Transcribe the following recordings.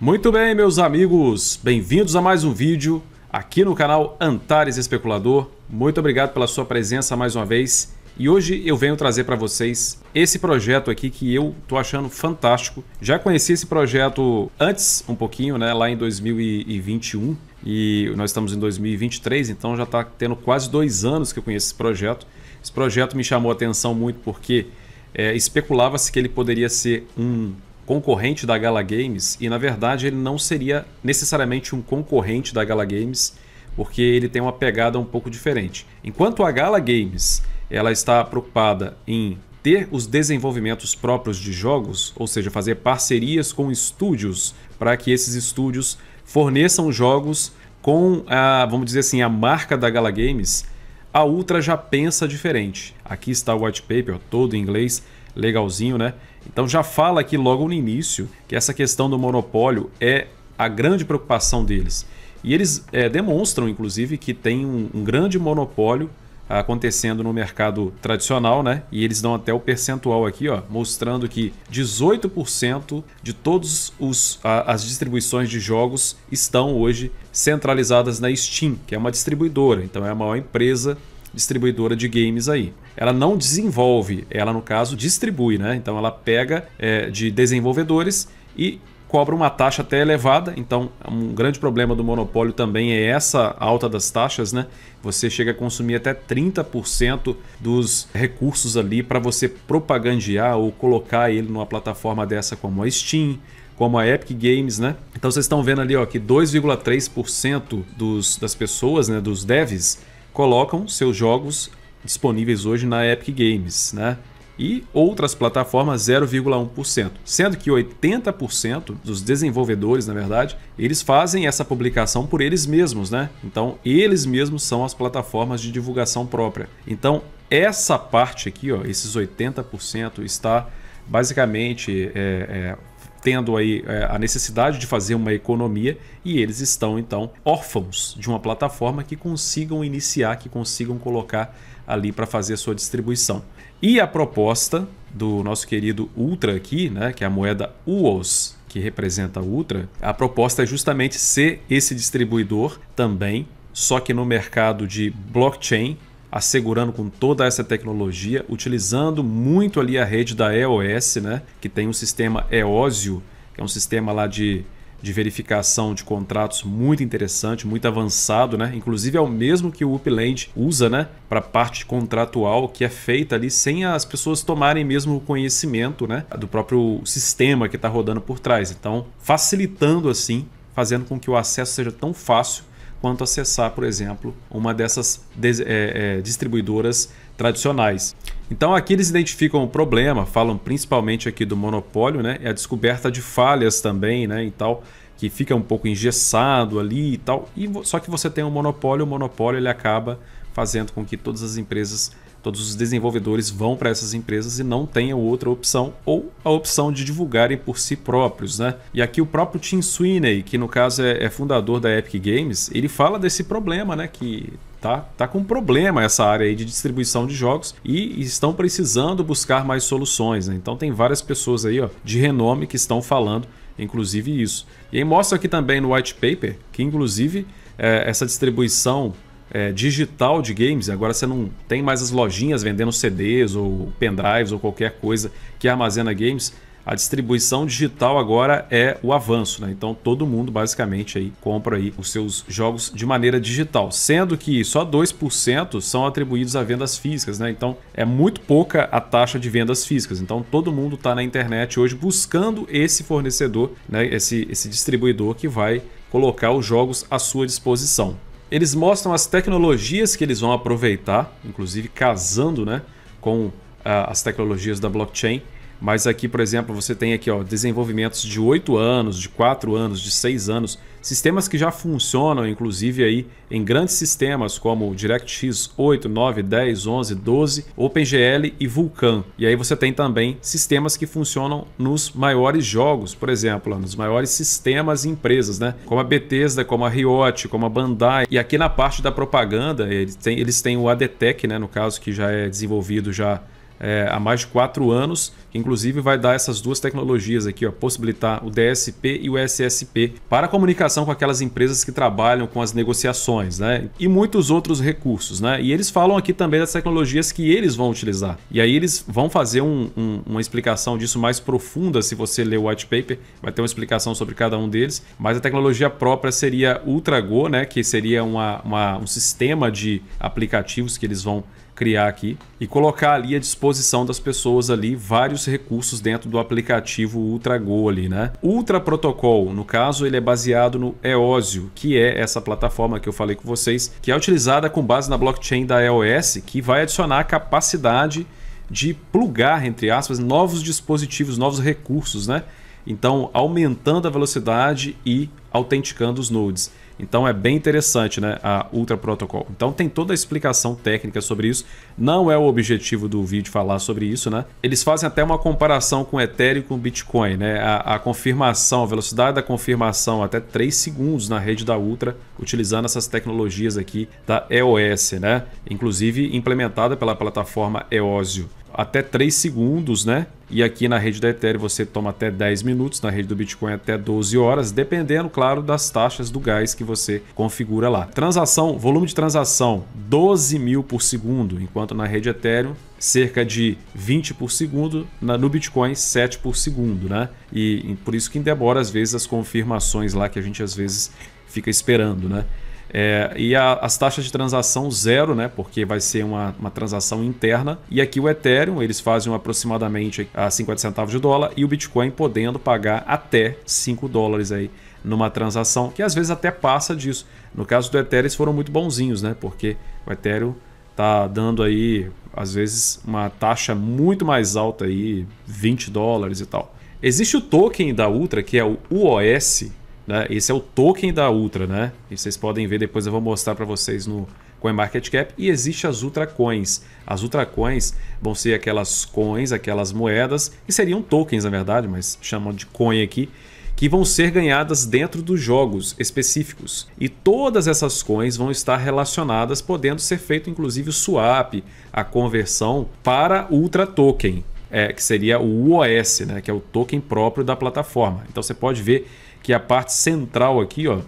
Muito bem, meus amigos, bem-vindos a mais um vídeo aqui no canal Antares Especulador. Muito obrigado pela sua presença mais uma vez. E hoje eu venho trazer para vocês esse projeto aqui que eu tô achando fantástico. Já conheci esse projeto antes um pouquinho, né, lá em 2021 e nós estamos em 2023, então já está tendo quase dois anos que eu conheço esse projeto. Esse projeto me chamou a atenção muito porque é, especulava-se que ele poderia ser um concorrente da Gala Games e na verdade ele não seria necessariamente um concorrente da Gala Games porque ele tem uma pegada um pouco diferente. Enquanto a Gala Games ela está preocupada em ter os desenvolvimentos próprios de jogos, ou seja, fazer parcerias com estúdios para que esses estúdios forneçam jogos com a, vamos dizer assim, a marca da Gala Games, a Ultra já pensa diferente. Aqui está o white paper, todo em inglês, legalzinho, né? Então já fala aqui logo no início que essa questão do monopólio é a grande preocupação deles. E eles é, demonstram, inclusive, que tem um, um, grande monopólio acontecendo no mercado tradicional, né? E eles dão até o percentual aqui, ó, mostrando que 18% de todas as distribuições de jogos estão hoje centralizadas na Steam, que é uma distribuidora, então é a maior empresa distribuidora de games aí. Ela não desenvolve, ela no caso distribui, né? Então ela pega é, de desenvolvedores e cobra uma taxa até elevada. Então um grande problema do monopólio também é essa alta das taxas, né? Você chega a consumir até 30% dos recursos ali para você propagandear ou colocar ele numa plataforma dessa como a Steam, como a Epic Games, né? Então vocês estão vendo ali ó, que 2,3% dos das pessoas, né, dos devs, colocam seus jogos disponíveis hoje na Epic Games, né? E outras plataformas 0,1%, sendo que 80% dos desenvolvedores, na verdade, eles fazem essa publicação por eles mesmos, né? Então, eles mesmos são as plataformas de divulgação própria. Então, essa parte aqui, ó, esses 80% está basicamente é, é, tendo aí é, a necessidade de fazer uma economia e eles estão então órfãos de uma plataforma que consigam iniciar, que consigam colocar ali para fazer a sua distribuição. E a proposta do nosso querido Ultra aqui, né, que é a moeda UOS, que representa a Ultra, a proposta é justamente ser esse distribuidor também, só que no mercado de blockchain assegurando com toda essa tecnologia, utilizando muito ali a rede da EOS, né, que tem um sistema EOSIO, que é um sistema lá de, de verificação de contratos muito interessante, muito avançado, né? Inclusive é o mesmo que o Upland usa, né, para parte contratual que é feita ali sem as pessoas tomarem mesmo o conhecimento, né, do próprio sistema que está rodando por trás. Então, facilitando assim, fazendo com que o acesso seja tão fácil quanto acessar, por exemplo, uma dessas é, é, distribuidoras tradicionais. Então aqui eles identificam o problema, falam principalmente aqui do monopólio, né? É a descoberta de falhas também, né? E tal, que fica um pouco engessado ali e tal. E só que você tem um monopólio, o monopólio ele acaba fazendo com que todas as empresas todos os desenvolvedores vão para essas empresas e não tenham outra opção ou a opção de divulgarem por si próprios, né? E aqui o próprio Tim Sweeney, que no caso é, é fundador da Epic Games, ele fala desse problema, né? Que tá, tá com problema essa área aí de distribuição de jogos e estão precisando buscar mais soluções. Né? Então tem várias pessoas aí ó, de renome que estão falando, inclusive isso. E aí mostra aqui também no white paper que inclusive é, essa distribuição é, digital de games, agora você não tem mais as lojinhas vendendo CDs ou pendrives ou qualquer coisa que armazena games. A distribuição digital agora é o avanço, né? Então todo mundo basicamente aí compra aí os seus jogos de maneira digital, sendo que só 2% são atribuídos a vendas físicas, né? Então é muito pouca a taxa de vendas físicas. Então todo mundo está na internet hoje buscando esse fornecedor, né? Esse, esse distribuidor que vai colocar os jogos à sua disposição. Eles mostram as tecnologias que eles vão aproveitar, inclusive casando né, com uh, as tecnologias da blockchain. Mas aqui, por exemplo, você tem aqui ó, desenvolvimentos de 8 anos, de 4 anos, de 6 anos, sistemas que já funcionam, inclusive aí em grandes sistemas como DirectX 8, 9, 10, 11, 12, OpenGL e Vulkan. E aí você tem também sistemas que funcionam nos maiores jogos, por exemplo, nos maiores sistemas e empresas, né? Como a Bethesda, como a Riot, como a Bandai. E aqui na parte da propaganda, eles têm, eles têm o ADTEC, né, no caso, que já é desenvolvido já é, há mais de quatro anos, que inclusive vai dar essas duas tecnologias aqui, ó, possibilitar o DSP e o SSP para comunicação com aquelas empresas que trabalham com as negociações, né? E muitos outros recursos, né? E eles falam aqui também das tecnologias que eles vão utilizar. E aí eles vão fazer um, um, uma explicação disso mais profunda se você ler o white paper, vai ter uma explicação sobre cada um deles. Mas a tecnologia própria seria UltraGo, né? Que seria uma, uma um sistema de aplicativos que eles vão criar aqui e colocar ali à disposição das pessoas ali vários recursos dentro do aplicativo UltraGo ali, né? Ultra Protocol, no caso, ele é baseado no Eosio, que é essa plataforma que eu falei com vocês, que é utilizada com base na blockchain da EOS, que vai adicionar capacidade de plugar, entre aspas, novos dispositivos, novos recursos, né? Então, aumentando a velocidade e autenticando os nodes. Então é bem interessante né, a Ultra Protocol. Então tem toda a explicação técnica sobre isso. Não é o objetivo do vídeo falar sobre isso. Né? Eles fazem até uma comparação com Ethereum e com Bitcoin. Né? A, a confirmação, a velocidade da confirmação até 3 segundos na rede da Ultra, utilizando essas tecnologias aqui da EOS, né? inclusive implementada pela plataforma Eosio até 3 segundos, né? E aqui na rede da Ethereum você toma até 10 minutos, na rede do Bitcoin até 12 horas, dependendo, claro, das taxas do gás que você configura lá. Transação, volume de transação 12 mil por segundo, enquanto na rede Ethereum cerca de 20 por segundo, no Bitcoin 7 por segundo, né? E, por isso que demora às vezes as confirmações lá que a gente às vezes fica esperando, né? É, e a, as taxas de transação zero, né? Porque vai ser uma, uma transação interna. E aqui o Ethereum, eles fazem aproximadamente a 50 centavos de dólar e o Bitcoin podendo pagar até 5 dólares aí numa transação, que às vezes até passa disso. No caso do Ethereum, eles foram muito bonzinhos, né? Porque o Ethereum tá dando aí, às vezes, uma taxa muito mais alta aí, 20 dólares e tal. Existe o token da Ultra, que é o UOS, né? Esse é o token da Ultra, né? E vocês podem ver, depois eu vou mostrar para vocês no CoinMarketCap. E existe as Ultra Coins. As Ultra Coins vão ser aquelas coins, aquelas moedas, que seriam tokens na verdade, mas chamam de coin aqui, que vão ser ganhadas dentro dos jogos específicos. E todas essas coins vão estar relacionadas, podendo ser feito inclusive o swap, a conversão para Ultra Token. É, que seria o UOS, né, que é o token próprio da plataforma. Então você pode ver que a parte central aqui ó,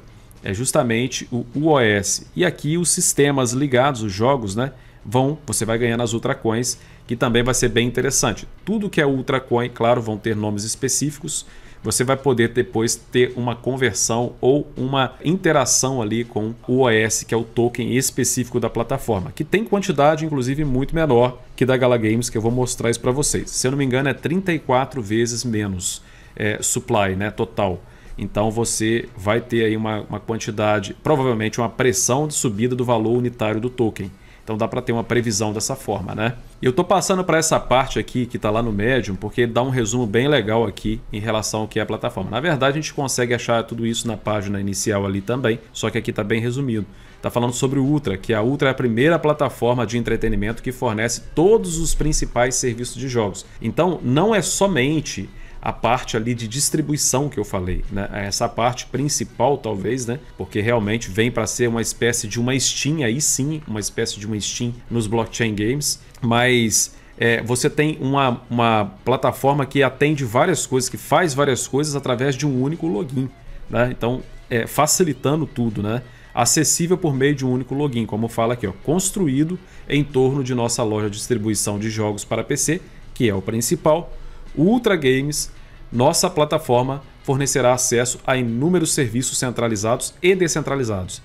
é justamente o UOS. E aqui os sistemas ligados, os jogos, né, vão, você vai ganhando as Ultracoins, que também vai ser bem interessante. Tudo que é Ultracoin, claro, vão ter nomes específicos. Você vai poder depois ter uma conversão ou uma interação ali com o OS, que é o token específico da plataforma, que tem quantidade inclusive muito menor que da Gala Games, que eu vou mostrar isso para vocês. Se eu não me engano, é 34 vezes menos é, supply né, total. Então você vai ter aí uma, uma quantidade, provavelmente uma pressão de subida do valor unitário do token. Então dá para ter uma previsão dessa forma, né? Eu estou passando para essa parte aqui que está lá no Medium, porque dá um resumo bem legal aqui em relação ao que é a plataforma. Na verdade, a gente consegue achar tudo isso na página inicial ali também, só que aqui está bem resumido. Está falando sobre o Ultra, que a Ultra é a primeira plataforma de entretenimento que fornece todos os principais serviços de jogos. Então, não é somente a parte ali de distribuição que eu falei, né? Essa parte principal talvez, né? Porque realmente vem para ser uma espécie de uma Steam aí sim, uma espécie de uma Steam nos blockchain games, mas é, você tem uma, uma plataforma que atende várias coisas, que faz várias coisas através de um único login, né? Então, é, facilitando tudo, né? Acessível por meio de um único login, como fala aqui, ó, construído em torno de nossa loja de distribuição de jogos para PC, que é o principal, Ultra Games, nossa plataforma fornecerá acesso a inúmeros serviços centralizados e descentralizados.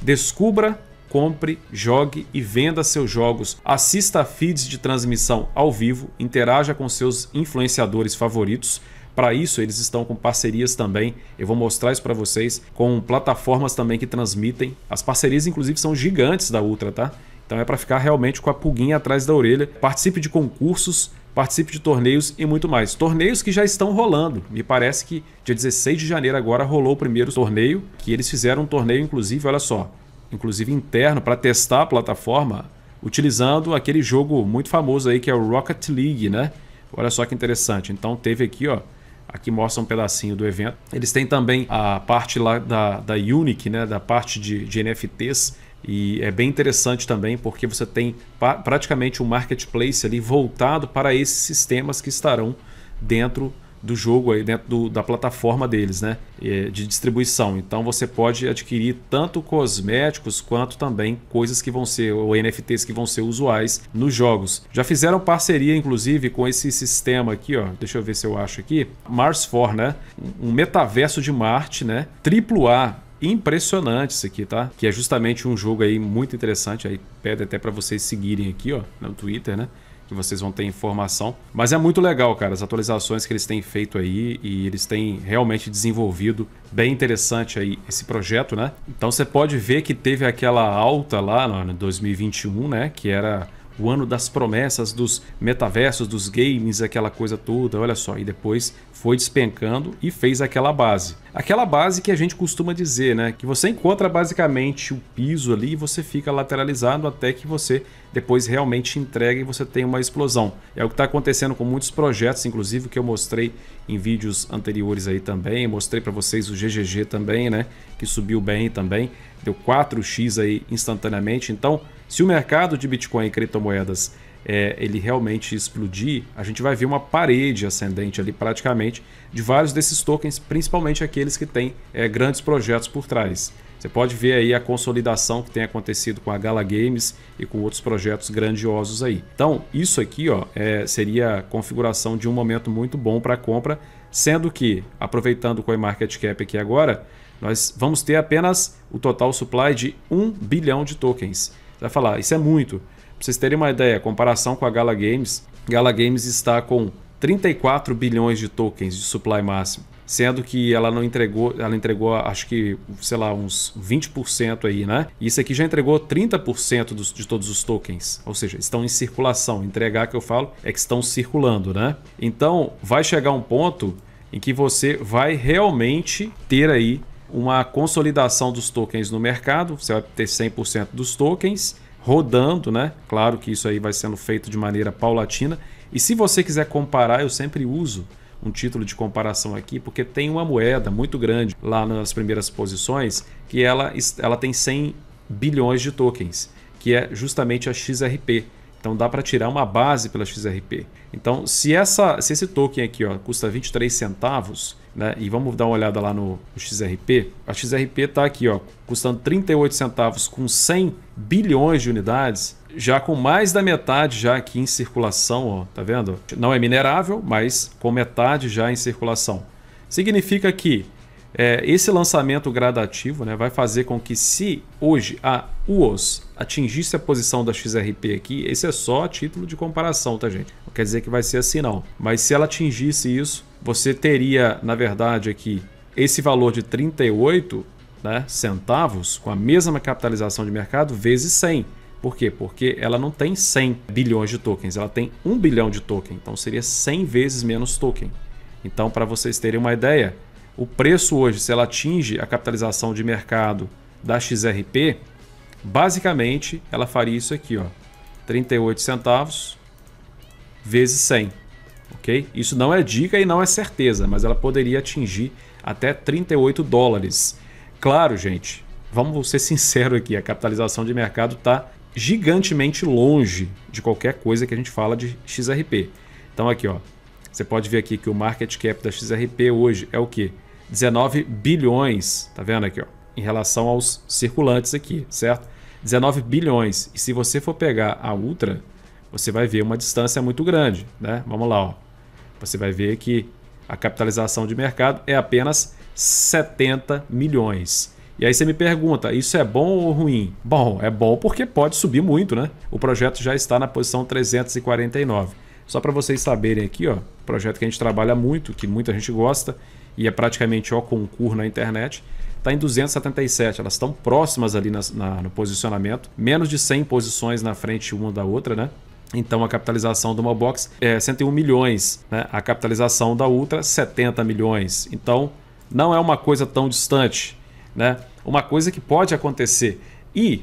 Descubra, compre, jogue e venda seus jogos, assista a feeds de transmissão ao vivo, interaja com seus influenciadores favoritos. Para isso, eles estão com parcerias também. Eu vou mostrar isso para vocês com plataformas também que transmitem. As parcerias, inclusive, são gigantes da Ultra, tá? Então é para ficar realmente com a pulguinha atrás da orelha. Participe de concursos participe de torneios e muito mais. Torneios que já estão rolando. Me parece que dia 16 de janeiro agora rolou o primeiro torneio, que eles fizeram um torneio, inclusive, olha só, inclusive interno, para testar a plataforma, utilizando aquele jogo muito famoso aí que é o Rocket League, né? Olha só que interessante. Então teve aqui, ó, aqui mostra um pedacinho do evento. Eles têm também a parte lá da, da Unique, né, da parte de, de NFTs, E é bem interessante também porque você tem praticamente um marketplace ali voltado para esses sistemas que estarão dentro do jogo aí dentro do, da plataforma deles, né, de distribuição. Então você pode adquirir tanto cosméticos quanto também coisas que vão ser ou NFTs que vão ser usuais nos jogos. Já fizeram parceria inclusive com esse sistema aqui, ó. Deixa eu ver se eu acho aqui, Mars 4, né? Um metaverso de Marte, né? Triplo A impressionante isso aqui, tá? Que é justamente um jogo aí muito interessante, aí pede até para vocês seguirem aqui, ó, no Twitter, né? que vocês vão ter informação. Mas é muito legal, cara, as atualizações que eles têm feito aí e eles têm realmente desenvolvido bem interessante aí esse projeto, né? Então você pode ver que teve aquela alta lá no 2021, né, que era o ano das promessas dos metaversos, dos games, aquela coisa toda, olha só, e depois foi despencando e fez aquela base. Aquela base que a gente costuma dizer, né? Que você encontra basicamente o piso ali e você fica lateralizado até que você depois realmente entrega e você tem uma explosão. É o que está acontecendo com muitos projetos, inclusive que eu mostrei em vídeos anteriores aí também. Mostrei para vocês o GGG também, né? Que subiu bem também, deu 4x aí instantaneamente. Então, se o mercado de Bitcoin e criptomoedas é, ele realmente explodir, a gente vai ver uma parede ascendente ali praticamente de vários desses tokens, principalmente aqueles que têm é, grandes projetos por trás. Você pode ver aí a consolidação que tem acontecido com a Gala Games e com outros projetos grandiosos aí. Então, isso aqui ó, é, seria a configuração de um momento muito bom para compra, sendo que, aproveitando o CoinMarketCap aqui agora, nós vamos ter apenas o total supply de 1 bilhão de tokens. Vai falar, isso é muito. Para vocês terem uma ideia, comparação com a Gala Games, Gala Games está com 34 bilhões de tokens de supply máximo sendo que ela não entregou, ela entregou acho que, sei lá, uns 20% aí, né? E isso aqui já entregou 30% dos, de todos os tokens, ou seja, estão em circulação. Entregar que eu falo é que estão circulando, né? Então, vai chegar um ponto em que você vai realmente ter aí uma consolidação dos tokens no mercado, você vai ter 100% dos tokens rodando, né? Claro que isso aí vai sendo feito de maneira paulatina. E se você quiser comparar, eu sempre uso um título de comparação aqui, porque tem uma moeda muito grande lá nas primeiras posições que ela, ela tem 100 bilhões de tokens, que é justamente a XRP. Então dá para tirar uma base pela XRP. Então, se, essa, se esse token aqui ó, custa 23 centavos, né, e vamos dar uma olhada lá no, no XRP, a XRP está aqui ó, custando 38 centavos com 100 bilhões de unidades, já com mais da metade já aqui em circulação, ó, tá vendo? Não é minerável, mas com metade já em circulação. Significa que é, esse lançamento gradativo né, vai fazer com que se hoje a UOS atingisse a posição da XRP aqui, esse é só título de comparação, tá gente? Não quer dizer que vai ser assim não. Mas se ela atingisse isso, você teria, na verdade, aqui esse valor de 38 né, centavos com a mesma capitalização de mercado vezes 100. Por quê? Porque ela não tem 100 bilhões de tokens, ela tem 1 bilhão de token, então seria 100 vezes menos token. Então, para vocês terem uma ideia, o preço hoje, se ela atinge a capitalização de mercado da XRP, basicamente ela faria isso aqui, ó, 38 centavos vezes 100, ok? Isso não é dica e não é certeza, mas ela poderia atingir até 38 dólares. Claro, gente, vamos ser sinceros aqui, a capitalização de mercado está gigantemente longe de qualquer coisa que a gente fala de XRP. Então aqui, ó, você pode ver aqui que o market cap da XRP hoje é o que? 19 bilhões, tá vendo aqui, ó, em relação aos circulantes aqui, certo? 19 bilhões. E se você for pegar a Ultra, você vai ver uma distância muito grande, né? Vamos lá, ó. Você vai ver que a capitalização de mercado é apenas 70 milhões. E aí você me pergunta, isso é bom ou ruim? Bom, é bom porque pode subir muito, né? O projeto já está na posição 349. Só para vocês saberem aqui, ó, projeto que a gente trabalha muito, que muita gente gosta e é praticamente o concurso na internet, está em 277. Elas estão próximas ali na, na, no posicionamento, menos de 100 posições na frente uma da outra, né? Então a capitalização do Mobox é 101 milhões, né? a capitalização da Ultra 70 milhões. Então não é uma coisa tão distante né? Uma coisa que pode acontecer. E,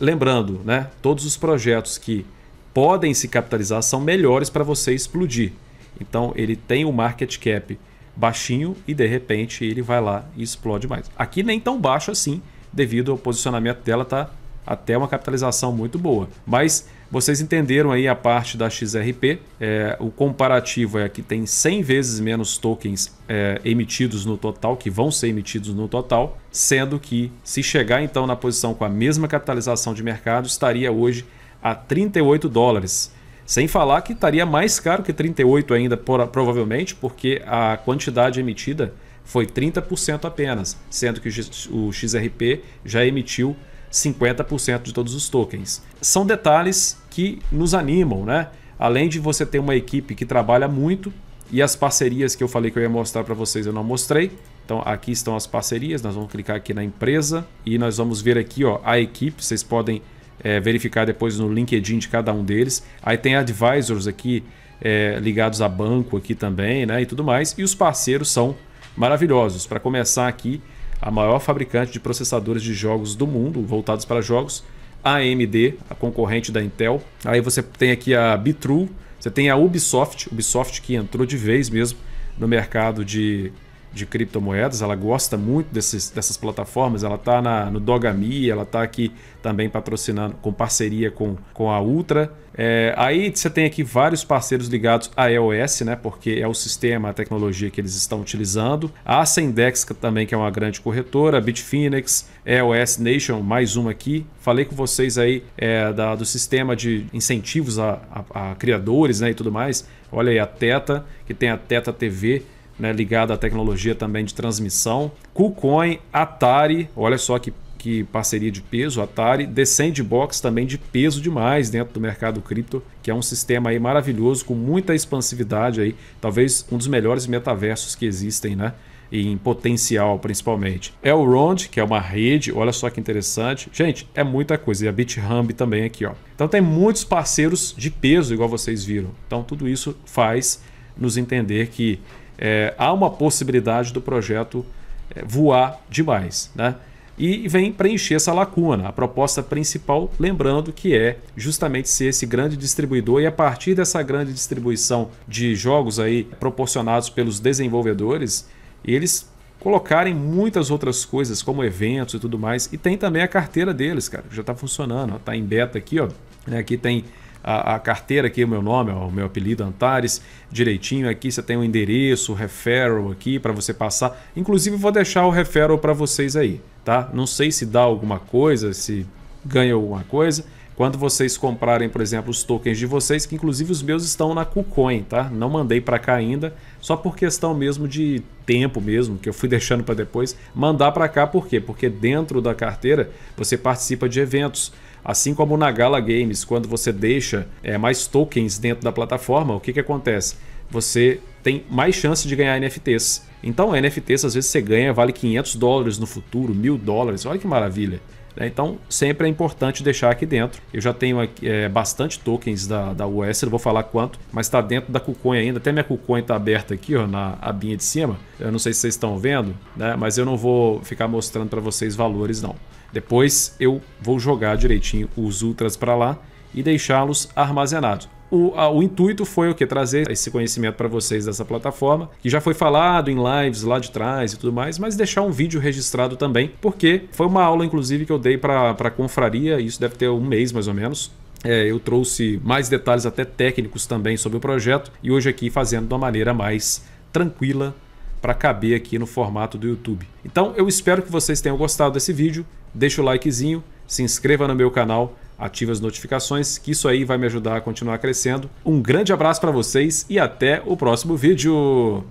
lembrando, né, todos os projetos que podem se capitalizar são melhores para você explodir. Então, ele tem o um market cap baixinho e, de repente, ele vai lá e explode mais. Aqui nem tão baixo assim, devido ao posicionamento dela tá até uma capitalização muito boa. Mas vocês entenderam aí a parte da XRP, é, o comparativo é que tem 100 vezes menos tokens é, emitidos no total, que vão ser emitidos no total, sendo que se chegar então na posição com a mesma capitalização de mercado, estaria hoje a 38 dólares. Sem falar que estaria mais caro que 38 ainda, provavelmente, porque a quantidade emitida foi 30% apenas, sendo que o XRP já emitiu 50% de todos os tokens. São detalhes que nos animam, né? Além de você ter uma equipe que trabalha muito e as parcerias que eu falei que eu ia mostrar para vocês eu não mostrei. Então aqui estão as parcerias, nós vamos clicar aqui na empresa e nós vamos ver aqui ó, a equipe, vocês podem é, verificar depois no LinkedIn de cada um deles. Aí tem advisors aqui é, ligados a banco aqui também né, e tudo mais. E os parceiros são maravilhosos. Para começar aqui, a maior fabricante de processadores de jogos do mundo, voltados para jogos, AMD, a concorrente da Intel. Aí você tem aqui a Bitrue, você tem a Ubisoft, Ubisoft que entrou de vez mesmo no mercado de, de criptomoedas, ela gosta muito desses, dessas plataformas, ela está no Dogami, ela está aqui também patrocinando, com parceria com, com a Ultra. É, aí você tem aqui vários parceiros ligados à EOS, né, porque é o sistema, a tecnologia que eles estão utilizando. A Ascendex também, que é uma grande corretora, Bitfinex, EOS Nation, mais uma aqui. Falei com vocês aí é, da, do sistema de incentivos a, a, a criadores né, e tudo mais. Olha aí a Teta, que tem a Teta TV, né, ligada à tecnologia também de transmissão. KuCoin, Atari, olha só que que parceria de peso, Atari, The Sandbox também de peso demais dentro do mercado cripto, que é um sistema aí maravilhoso com muita expansividade aí, talvez um dos melhores metaversos que existem, né? em potencial principalmente. É o Rond, que é uma rede, olha só que interessante. Gente, é muita coisa. E a BitHub também aqui, ó. Então tem muitos parceiros de peso, igual vocês viram. Então tudo isso faz nos entender que é, há uma possibilidade do projeto é, voar demais, né? e vem preencher essa lacuna. A proposta principal, lembrando que é justamente ser esse grande distribuidor e a partir dessa grande distribuição de jogos aí proporcionados pelos desenvolvedores, eles colocarem muitas outras coisas como eventos e tudo mais. E tem também a carteira deles, cara, que já está funcionando, está em beta aqui, ó. Né, aqui tem a, a, carteira aqui, o meu nome, o meu apelido Antares, direitinho. Aqui você tem o um endereço, o referral aqui para você passar. Inclusive vou deixar o referral para vocês aí, tá? Não sei se dá alguma coisa, se ganha alguma coisa. Quando vocês comprarem, por exemplo, os tokens de vocês, que inclusive os meus estão na KuCoin, tá? Não mandei para cá ainda, só por questão mesmo de tempo mesmo, que eu fui deixando para depois mandar para cá, por quê? Porque dentro da carteira você participa de eventos. Assim como na Gala Games, quando você deixa é, mais tokens dentro da plataforma, o que, que acontece? Você tem mais chance de ganhar NFTs. Então, NFTs às vezes você ganha, vale 500 dólares no futuro, mil dólares, olha que maravilha. Né? Então, sempre é importante deixar aqui dentro. Eu já tenho aqui, é, bastante tokens da, da US, não vou falar quanto, mas está dentro da KuCoin ainda. Até minha KuCoin está aberta aqui ó, na abinha de cima. Eu não sei se vocês estão vendo, né? mas eu não vou ficar mostrando para vocês valores não. Depois eu vou jogar direitinho os ultras para lá e deixá-los armazenados. O, a, o, intuito foi o que? Trazer esse conhecimento para vocês dessa plataforma, que já foi falado em lives lá de trás e tudo mais, mas deixar um vídeo registrado também, porque foi uma aula, inclusive, que eu dei para a confraria, isso deve ter um mês mais ou menos, é, eu trouxe mais detalhes até técnicos também sobre o projeto e hoje aqui fazendo de uma maneira mais tranquila para caber aqui no formato do YouTube. Então eu espero que vocês tenham gostado desse vídeo, deixa o likezinho, se inscreva no meu canal, ative as notificações, que isso aí vai me ajudar a continuar crescendo. Um grande abraço para vocês e até o próximo vídeo!